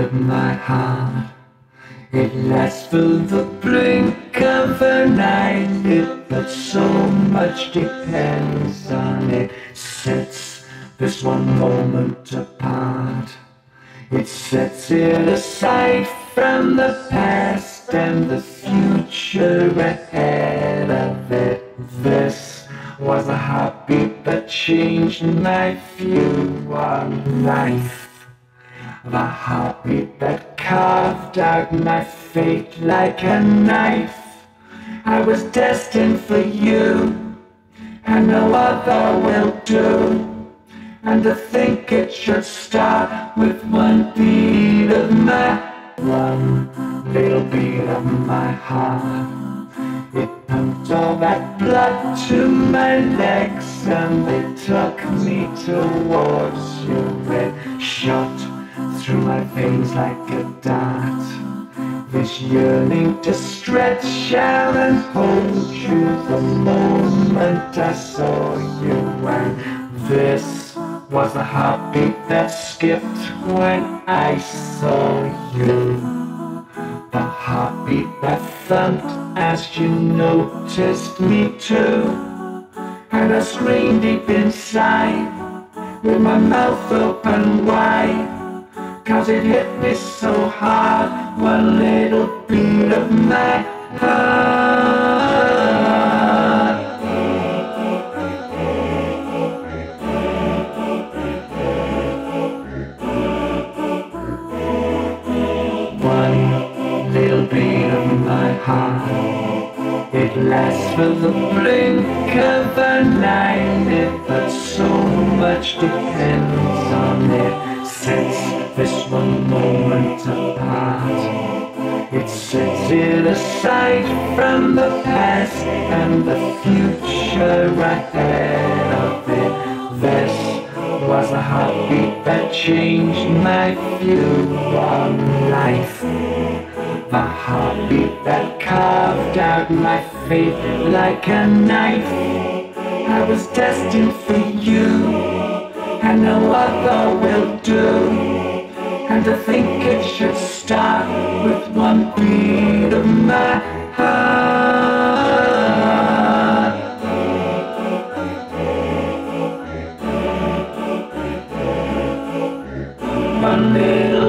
of my heart. It lasts for the blink of an eyelid, but so much depends on it. Sets this one moment apart. It sets it aside from the past and the future ahead of it. This was a heartbeat that changed my view on life. The heartbeat that carved out my fate like a knife. I was destined for you, and no other will do. And to think it should start with one beat of my, one little beat of my heart. It pumped all that blood to my legs, and they took me towards you. It shot through my veins like a dart. This yearning to stretch out and hold you the moment I saw you. And this was the heartbeat that skipped when I saw you. The heartbeat that thumped as you noticed me too. And I screamed deep inside with my mouth open wide. Cause it hit me so hard, one little beat of my heart. One little of my heart. It lasts for the blink of an eyelid, but so much depends it aside from the past and the future right ahead of it. This was a heartbeat that changed my view on life. The heartbeat that carved out my fate like a knife. I was destined for you, and no other will do. And I think it should start with one beat friend. My name.